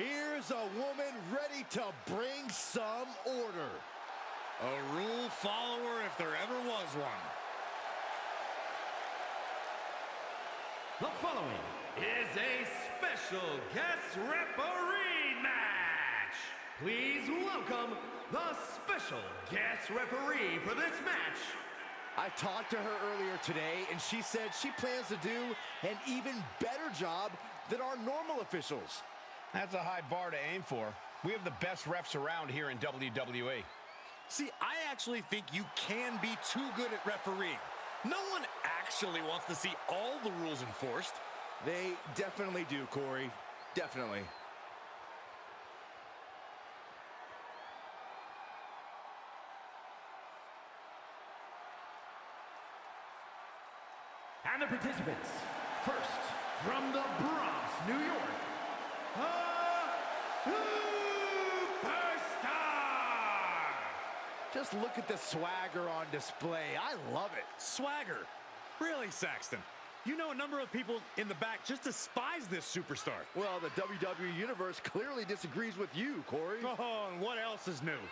Here's a woman ready to bring some order. A rule follower if there ever was one. The following is a special guest referee match. Please welcome the special guest referee for this match, I talked to her earlier today, and she said she plans to do an even better job than our normal officials. That's a high bar to aim for. We have the best refs around here in WWE. See, I actually think you can be too good at refereeing. No one actually wants to see all the rules enforced. They definitely do, Corey. Definitely. and the participants. First, from the Just look at the swagger on display. I love it. Swagger. Really, Saxton? You know a number of people in the back just despise this superstar. Well, the WWE Universe clearly disagrees with you, Corey. Oh, and what else is new?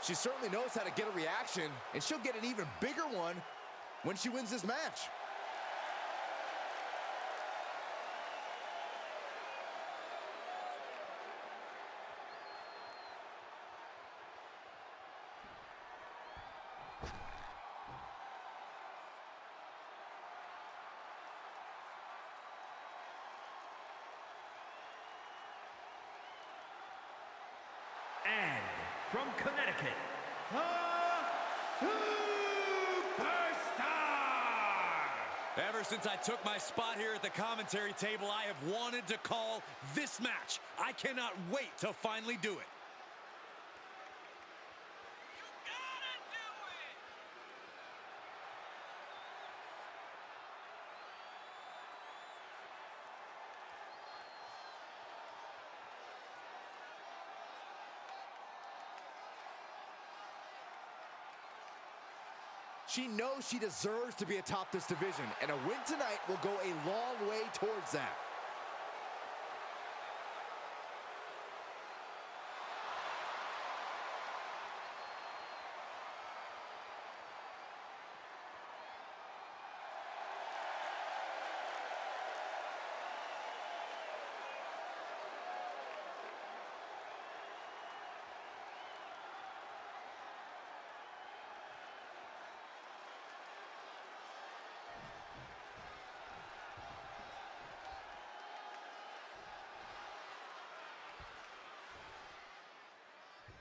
She certainly knows how to get a reaction, and she'll get an even bigger one when she wins this match. And from Connecticut, the Superstar! Ever since I took my spot here at the commentary table, I have wanted to call this match. I cannot wait to finally do it. She knows she deserves to be atop this division, and a win tonight will go a long way towards that.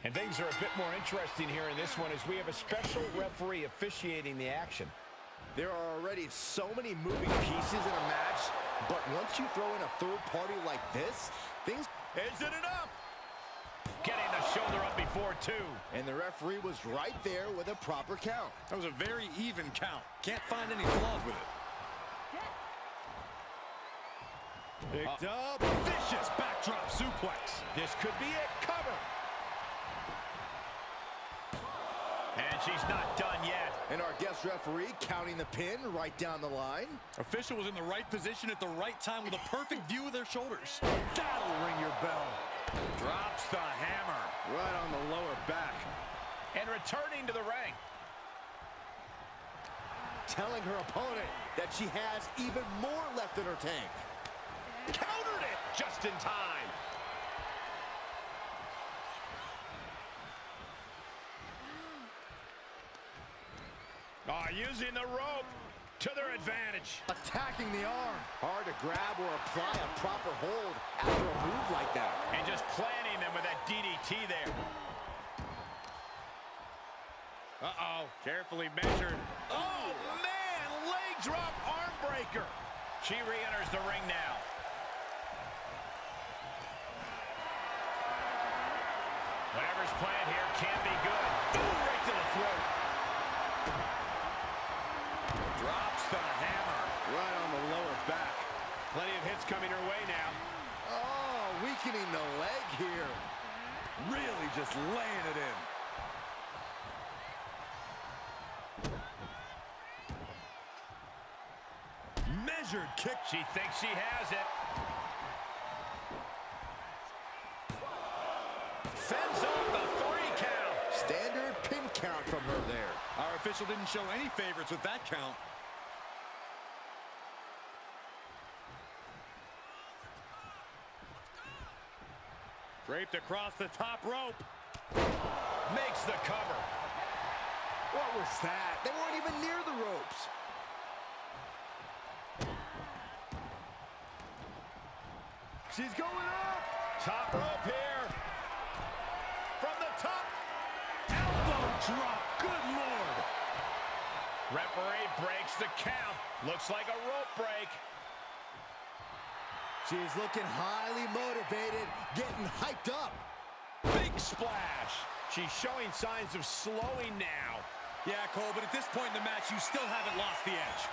And things are a bit more interesting here in this one as we have a special referee officiating the action. There are already so many moving pieces in a match, but once you throw in a third party like this, things... Is it enough? Getting the shoulder up before two. And the referee was right there with a proper count. That was a very even count. Can't find any flaws with it. Picked uh, up. Vicious backdrop suplex. This could be it. Cover. And she's not done yet. And our guest referee counting the pin right down the line. Official was in the right position at the right time with a perfect view of their shoulders. That'll ring your bell. Drops the hammer. Right on the lower back. And returning to the ring. Telling her opponent that she has even more left in her tank. Countered it just in time. Oh, using the rope to their advantage. Attacking the arm. Hard to grab or apply a proper hold after a move like that. And just planting them with that DDT there. Uh-oh, carefully measured. Oh, man, leg drop arm breaker. She re-enters the ring now. Whatever's planned here can be good. Ooh, right to the throat. Drops the hammer. Right on the lower back. Plenty of hits coming her way now. Oh, we weakening the leg here. Really just laying it in. Measured kick. She thinks she has it. Fends off the three count. Standard pin count from her there. Our official didn't show any favorites with that count. Draped across the top rope. Makes the cover. What was that? They weren't even near the ropes. She's going up. Top rope here. From the top. Elbow drop. Good lord. Referee breaks the count. Looks like a rope break. She's looking highly motivated, getting hyped up. Big splash. She's showing signs of slowing now. Yeah, Cole, but at this point in the match, you still haven't lost the edge.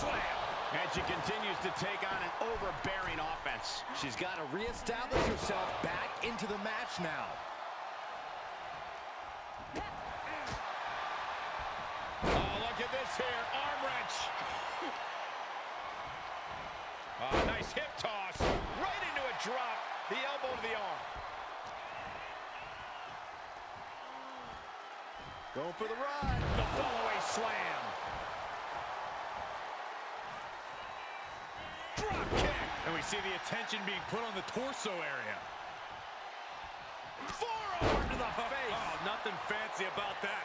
Slam. And she continues to take on an overbearing offense. She's got to reestablish herself back into the match now. Oh, look at this here. Arm wrench. Oh, nice hip toss. Right into a drop. The elbow to the arm. Going for the ride. The fallaway slam. Drop kick. And we see the attention being put on the torso area. Forearm to the face. Oh, nothing fancy about that.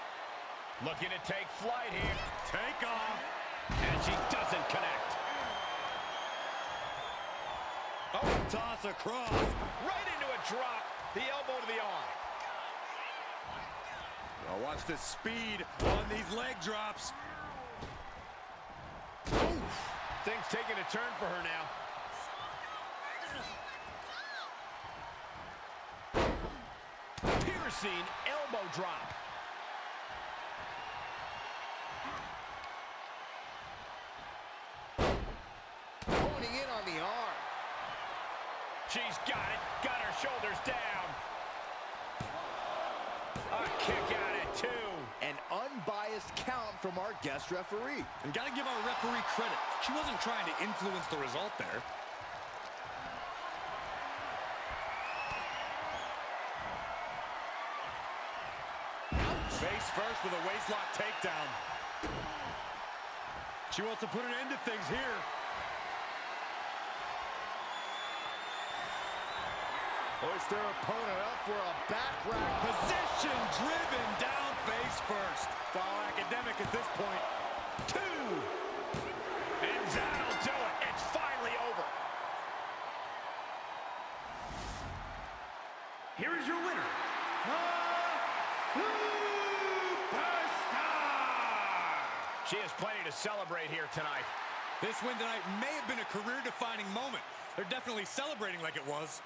Looking to take flight here. Take off. And she doesn't connect. Oh, toss across. Right into a drop. The elbow to the arm. Oh, watch the speed on these leg drops. Things taking a turn for her now. Piercing elbow drop. Honing in on the arm. She's got it. Got her shoulders down. A kick out at two. An unbiased count from our guest referee. And gotta give our referee credit. She wasn't trying to influence the result there. Face first with a waistlock takedown. She wants to put an end to things here. Hoist their opponent up for a back rack. Position driven down face first. It's all at this point. Two. And that'll do it. It's finally over. Here is your winner, Superstar! She has plenty to celebrate here tonight. This win tonight may have been a career-defining moment. They're definitely celebrating like it was.